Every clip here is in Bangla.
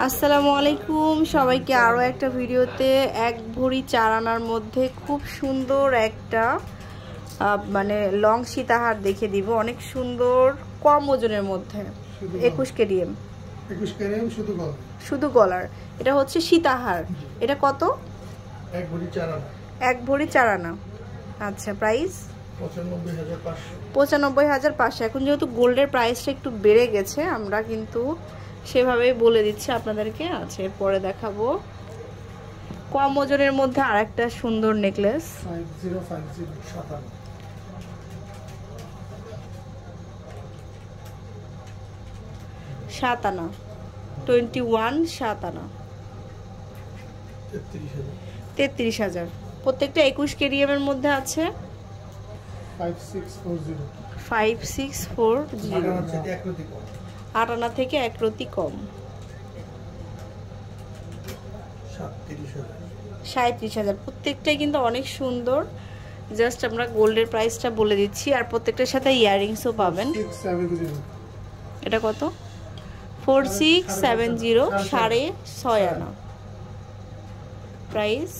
আসসালামু আলাইকুম। সবাইকে আরও একটা ভিডিওতে এক ভরি চার আনার মধ্যে খুব সুন্দর একটা মানে লং সীতাহার দেখে দিব। অনেক সুন্দর কম ওজনের মধ্যে। একুশ কেডিএম। শুধু গলার। এটা হচ্ছে সীতাহার। এটা কত? এক ভরি চার আনা। আচ্ছা প্রাইস? পঁচানব্বই হাজার পাঁচশো। এখন যেহেতু গোল্ডের প্রাইসটা একটু বেড়ে গেছে আমরা কিন্তু সেভাবেই বলে দিচ্ছি আপনাদেরকে। আছে এরপরে দেখাবো। কম ওজনের মধ্যে আর একটা সুন্দর নেকলেস সাত আনা টোয়েন্টি ওয়ান সাত আনা তেত্রিশ হাজার। প্রত্যেকটা একুশ মধ্যে আছে? ফাইভ সিক্স ফোর জিরো আট আনা থেকে এক রতি কম। সাঁত্রিশ হাজার। প্রত্যেকটাই কিন্তু অনেক সুন্দর। জাস্ট আমরা গোল্ডের প্রাইসটা বলে দিচ্ছি। আর প্রত্যেকটার সাথে ইয়াররিংসও পাবেন। এটা কত? ফোর সিক্স সেভেন জিরো সাড়ে ছয় আনা। প্রাইস?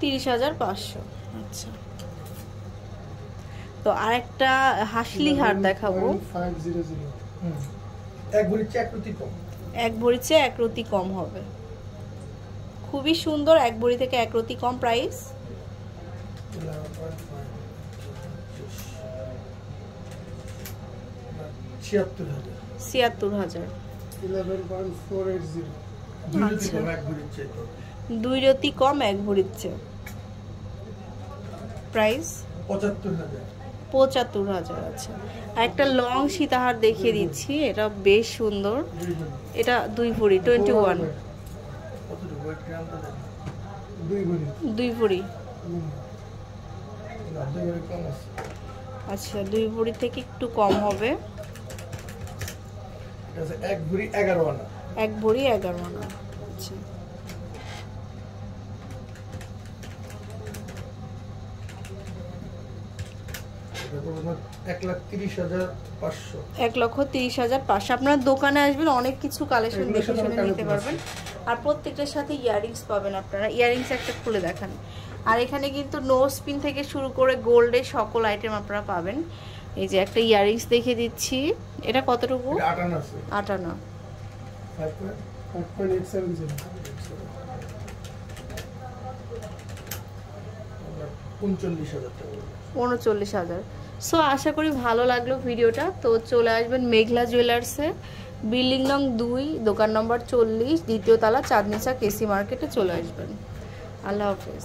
তিরিশ হাজার পাঁচশো। আচ্ছা। তো আরেকটা হাসলি হার দেখাবো। এক ভরি এক চেয়ে এক রতি কম হবে। খুবই সুন্দর এক ভরি থেকে এক রতি কম প্রাইস ছিয়াত্তর হাজার। আচ্ছা। দুই রতি কম। এক ভরির চেয়ে। প্রাইস পঁচাত্তর হাজার। পঁচাত্তর হাজার আচ্ছা আর একটা লং সীতাহার দেখিয়ে দিচ্ছি এটা বেশ সুন্দর। এটা দুই ভরি টোয়েন্টি ওয়ান দুই ভরি। আছে আচ্ছা দুই ভরি থেকে একটু কম হবে। এক ভরি এগারো আনা। এক ভরি এগারো আনা আচ্ছা এটা পড়বে আপনার এক লক্ষ তিরিশ হাজার পাঁচশো। আপনার দোকানে আসবেন অনেক কিছু কালেকশন দেখে শুনে নিতে পারবেন। আর প্রত্যেকটার সাথে ইয়ারিংস পাবেন আপনারা। ইয়ারিংস একটা খুলে দেখান। আর এখানে কিন্তু নো স্পিন থেকে শুরু করে গোল্ডের সকল আইটেম আপনারা পাবেন। এই যে একটা ইয়ারিংস দেখে দিচ্ছি। এটা কতটুকু? আটানা উনচল্লিশ হাজার। সো আশা করি ভালো লাগল ভিডিওটা। তো চলে আসবেন মেঘলা জুয়েলার্সে বিল্ডিং নং দুই, দোকান নম্বর চল্লিশ, দ্বিতীয় তালা চাঁদনিচা কেসি মার্কেটে চলে আসবেন। আল্লাহ হাফেজ।